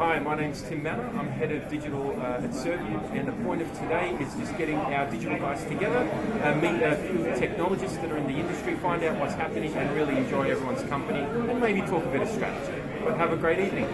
Hi, my name's Tim Manner. I'm head of digital uh, at Servian, and the point of today is just getting our digital guys together, uh, meet a few technologists that are in the industry, find out what's happening, and really enjoy everyone's company, and maybe talk a bit of strategy. But have a great evening.